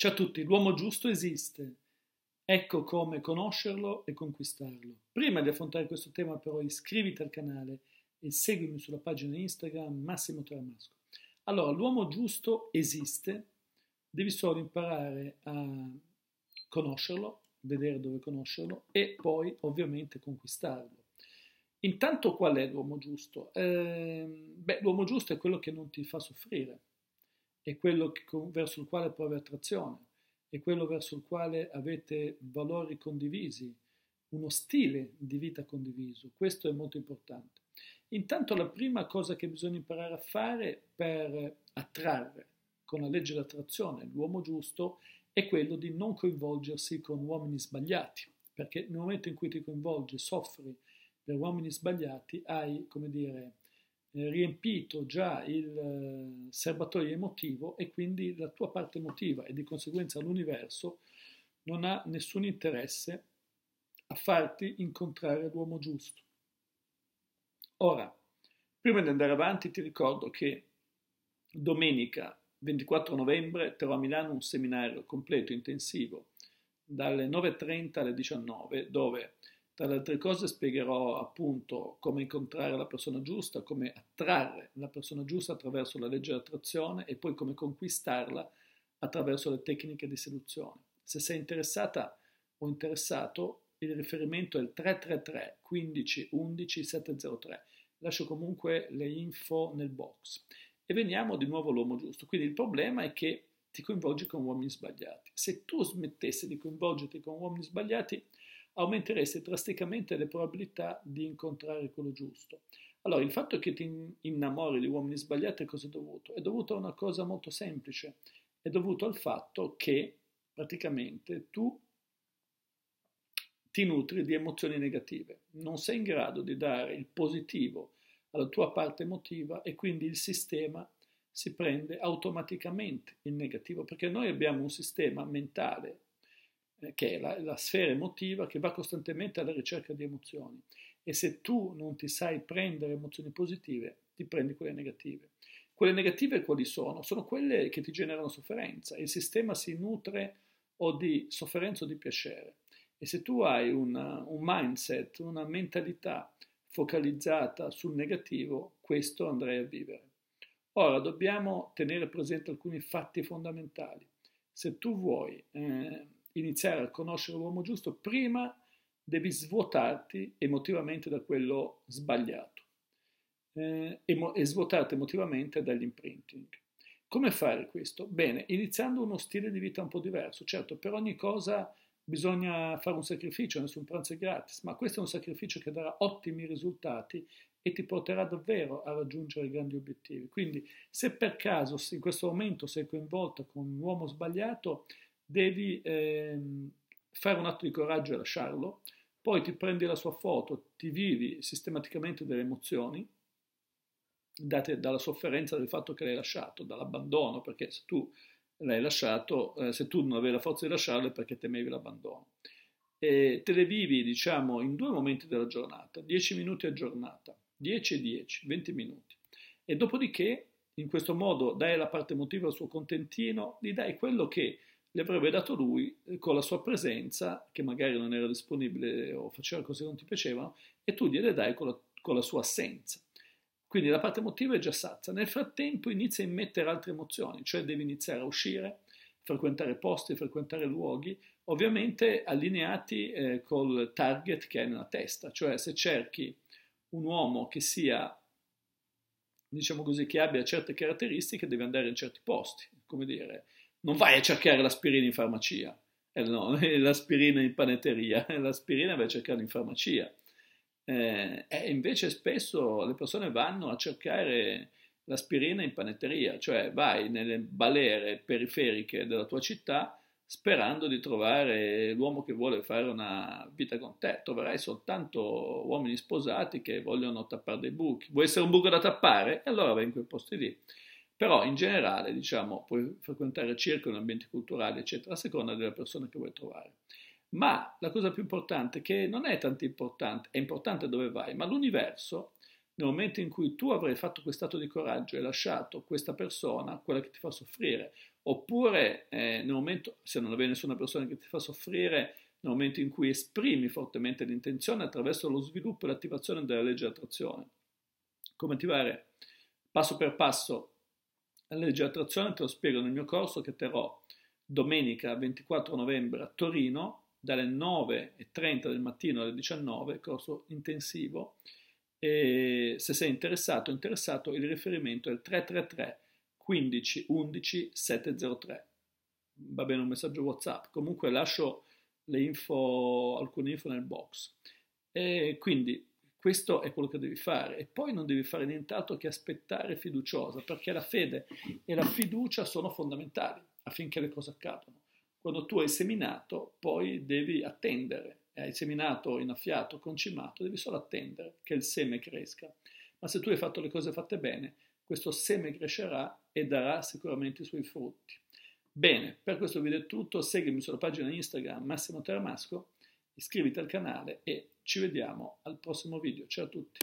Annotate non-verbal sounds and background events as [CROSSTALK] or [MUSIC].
Ciao a tutti, l'uomo giusto esiste. Ecco come conoscerlo e conquistarlo. Prima di affrontare questo tema però iscriviti al canale e seguimi sulla pagina Instagram Massimo Tramasco. Allora, l'uomo giusto esiste, devi solo imparare a conoscerlo, vedere dove conoscerlo e poi ovviamente conquistarlo. Intanto qual è l'uomo giusto? Eh, beh, l'uomo giusto è quello che non ti fa soffrire è quello che, verso il quale provi attrazione, è quello verso il quale avete valori condivisi, uno stile di vita condiviso. Questo è molto importante. Intanto la prima cosa che bisogna imparare a fare per attrarre con la legge dell'attrazione l'uomo giusto è quello di non coinvolgersi con uomini sbagliati, perché nel momento in cui ti coinvolgi, soffri per uomini sbagliati, hai, come dire, riempito già il eh, serbatoio emotivo e quindi la tua parte emotiva e di conseguenza l'universo non ha nessun interesse a farti incontrare l'uomo giusto. Ora, prima di andare avanti ti ricordo che domenica 24 novembre terrò a Milano un seminario completo, intensivo, dalle 9.30 alle 19, dove tra le altre cose spiegherò appunto come incontrare la persona giusta, come attrarre la persona giusta attraverso la legge dell'attrazione e poi come conquistarla attraverso le tecniche di seduzione. Se sei interessata o interessato, il riferimento è il 333 15 11 703. Lascio comunque le info nel box. E veniamo di nuovo all'uomo giusto. Quindi il problema è che ti coinvolgi con uomini sbagliati. Se tu smettessi di coinvolgerti con uomini sbagliati, aumenteresti drasticamente le probabilità di incontrare quello giusto. Allora, il fatto che ti innamori di uomini sbagliati è cosa dovuto? È dovuto a una cosa molto semplice, è dovuto al fatto che praticamente tu ti nutri di emozioni negative, non sei in grado di dare il positivo alla tua parte emotiva e quindi il sistema si prende automaticamente il negativo, perché noi abbiamo un sistema mentale che è la, la sfera emotiva che va costantemente alla ricerca di emozioni. E se tu non ti sai prendere emozioni positive, ti prendi quelle negative. Quelle negative quali sono? Sono quelle che ti generano sofferenza. Il sistema si nutre o di sofferenza o di piacere. E se tu hai una, un mindset, una mentalità focalizzata sul negativo, questo andrai a vivere. Ora dobbiamo tenere presente alcuni fatti fondamentali. Se tu vuoi eh, iniziare a conoscere l'uomo giusto, prima devi svuotarti emotivamente da quello sbagliato eh, e, e svuotarti emotivamente dall'imprinting. Come fare questo? Bene, iniziando uno stile di vita un po' diverso. Certo, per ogni cosa bisogna fare un sacrificio, nessun pranzo è gratis, ma questo è un sacrificio che darà ottimi risultati e ti porterà davvero a raggiungere grandi obiettivi. Quindi, se per caso in questo momento sei coinvolta con un uomo sbagliato, devi ehm, fare un atto di coraggio e lasciarlo, poi ti prendi la sua foto, ti vivi sistematicamente delle emozioni date dalla sofferenza del fatto che l'hai lasciato, dall'abbandono, perché se tu l'hai lasciato, eh, se tu non avevi la forza di lasciarlo è perché temevi l'abbandono. E te le vivi, diciamo, in due momenti della giornata, 10 minuti a giornata, 10 e 10, 20 minuti. E dopodiché, in questo modo, dai la parte emotiva al suo contentino, gli dai quello che gli avrebbe dato lui eh, con la sua presenza, che magari non era disponibile o faceva cose che non ti piacevano, e tu gliele dai con la, con la sua assenza. Quindi la parte emotiva è già sazia. Nel frattempo inizia a immettere altre emozioni, cioè devi iniziare a uscire, frequentare posti, frequentare luoghi, ovviamente allineati eh, col target che hai nella testa, cioè se cerchi un uomo che sia, diciamo così, che abbia certe caratteristiche, devi andare in certi posti, come dire, non vai a cercare l'aspirina in farmacia, eh, no, [LAUGHS] l'aspirina in panetteria, [LAUGHS] l'aspirina vai a cercarla in farmacia. Eh, e invece spesso le persone vanno a cercare l'aspirina in panetteria, cioè vai nelle balere periferiche della tua città sperando di trovare l'uomo che vuole fare una vita con te. Troverai soltanto uomini sposati che vogliono tappare dei buchi. Vuoi essere un buco da tappare? E allora vai in quei posti lì. Però in generale, diciamo, puoi frequentare circoli, ambienti culturali, eccetera, a seconda delle persone che vuoi trovare. Ma la cosa più importante, che non è tanto importante, è importante dove vai, ma l'universo, nel momento in cui tu avrai fatto quest'atto di coraggio e lasciato questa persona, quella che ti fa soffrire, Oppure eh, nel momento, se non avere nessuna persona che ti fa soffrire, nel momento in cui esprimi fortemente l'intenzione attraverso lo sviluppo e l'attivazione della legge di attrazione. Come attivare passo per passo la legge di attrazione te lo spiego nel mio corso che terrò domenica 24 novembre a Torino dalle 9.30 del mattino alle 19, corso intensivo. E se sei interessato, interessato, il riferimento è il 333 15 11 703. Va bene un messaggio WhatsApp. Comunque lascio le info, alcune info nel box. E quindi questo è quello che devi fare e poi non devi fare nient'altro che aspettare fiduciosa perché la fede e la fiducia sono fondamentali affinché le cose accadano. Quando tu hai seminato, poi devi attendere. Hai seminato, innaffiato, concimato, devi solo attendere che il seme cresca. Ma se tu hai fatto le cose fatte bene, questo seme crescerà e darà sicuramente i suoi frutti. Bene, per questo video è tutto. Seguimi sulla pagina Instagram Massimo Teramasco, iscriviti al canale e ci vediamo al prossimo video. Ciao a tutti.